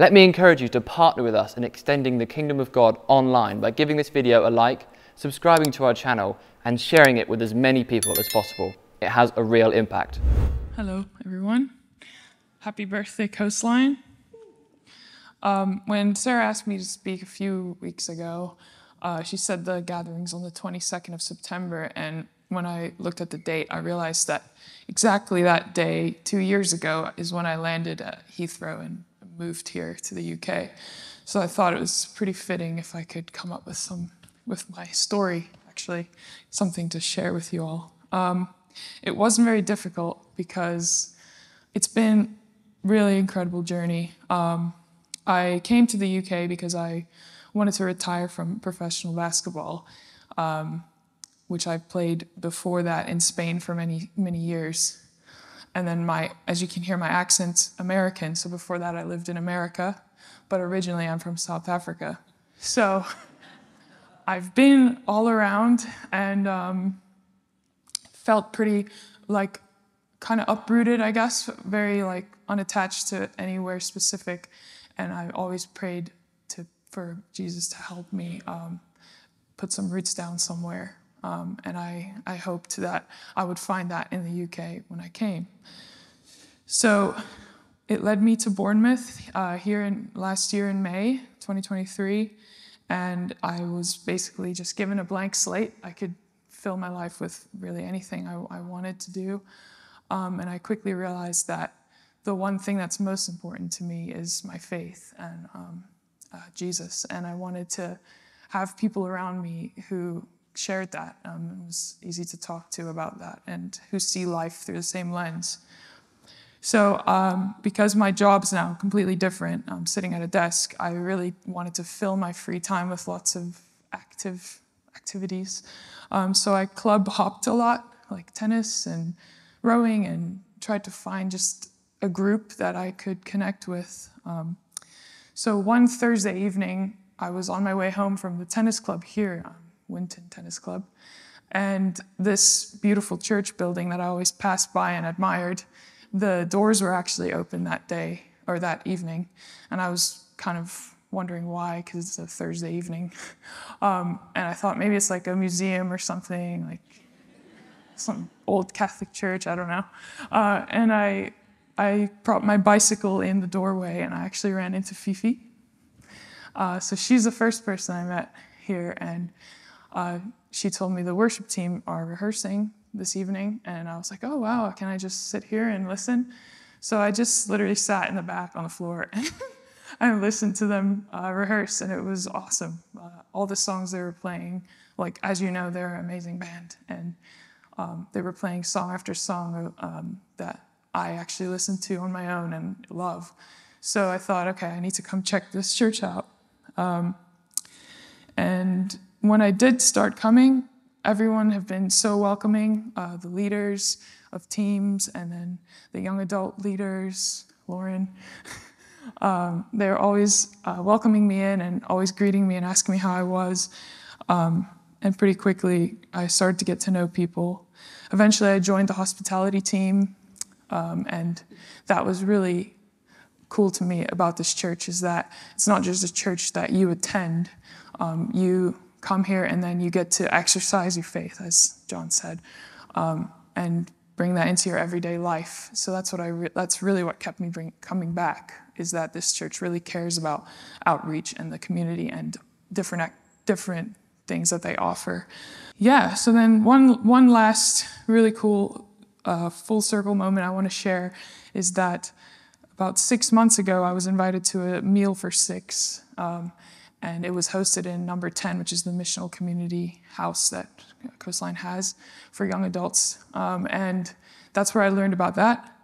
Let me encourage you to partner with us in extending the kingdom of God online by giving this video a like, subscribing to our channel, and sharing it with as many people as possible. It has a real impact. Hello, everyone. Happy birthday, Coastline. Um, when Sarah asked me to speak a few weeks ago, uh, she said the gathering's on the 22nd of September, and when I looked at the date, I realized that exactly that day, two years ago, is when I landed at Heathrow and moved here to the UK. So I thought it was pretty fitting if I could come up with some, with my story, actually, something to share with you all. Um, it wasn't very difficult because it's been really incredible journey. Um, I came to the UK because I wanted to retire from professional basketball, um, which I played before that in Spain for many many years. And then my, as you can hear, my accent's American. So before that, I lived in America, but originally I'm from South Africa. So I've been all around and um, felt pretty like kind of uprooted, I guess, very like unattached to anywhere specific. And I always prayed to for Jesus to help me um, put some roots down somewhere. Um, and I, I hoped that I would find that in the UK when I came. So it led me to Bournemouth uh, here in last year in May 2023. And I was basically just given a blank slate. I could fill my life with really anything I, I wanted to do. Um, and I quickly realized that the one thing that's most important to me is my faith and um, uh, Jesus. And I wanted to have people around me who shared that. Um, it was easy to talk to about that and who see life through the same lens. So, um, because my job's now completely different, I'm sitting at a desk, I really wanted to fill my free time with lots of active activities. Um, so, I club hopped a lot, like tennis and rowing, and tried to find just a group that I could connect with. Um, so, one Thursday evening, I was on my way home from the tennis club here Winton Tennis Club. And this beautiful church building that I always passed by and admired, the doors were actually open that day or that evening. And I was kind of wondering why, because it's a Thursday evening. Um, and I thought maybe it's like a museum or something, like some old Catholic church, I don't know. Uh, and I, I brought my bicycle in the doorway and I actually ran into Fifi. Uh, so she's the first person I met here. And uh, she told me the worship team are rehearsing this evening, and I was like, oh wow, can I just sit here and listen? So I just literally sat in the back on the floor and I listened to them uh, rehearse, and it was awesome. Uh, all the songs they were playing, like as you know, they're an amazing band, and um, they were playing song after song um, that I actually listened to on my own and love. So I thought, okay, I need to come check this church out. Um, and when I did start coming, everyone have been so welcoming. Uh, the leaders of teams, and then the young adult leaders, Lauren. um, they're always uh, welcoming me in and always greeting me and asking me how I was. Um, and pretty quickly, I started to get to know people. Eventually, I joined the hospitality team, um, and that was really cool to me about this church is that it's not just a church that you attend. Um, you come here and then you get to exercise your faith, as John said, um, and bring that into your everyday life. So that's what I re- that's really what kept me bring, coming back is that this church really cares about outreach and the community and different different things that they offer. Yeah. So then one one last really cool uh, full circle moment I want to share is that about six months ago I was invited to a meal for six. Um, and it was hosted in number 10, which is the missional community house that Coastline has for young adults. Um, and that's where I learned about that.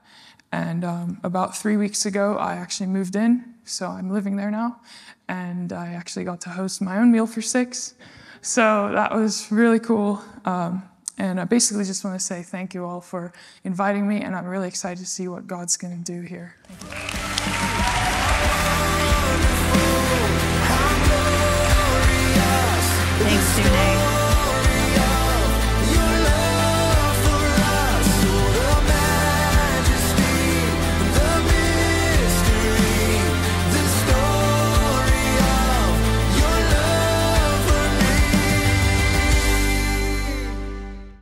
And um, about three weeks ago, I actually moved in, so I'm living there now. And I actually got to host my own meal for six. So that was really cool. Um, and I basically just want to say thank you all for inviting me, and I'm really excited to see what God's going to do here. Thanks, eh? Suné.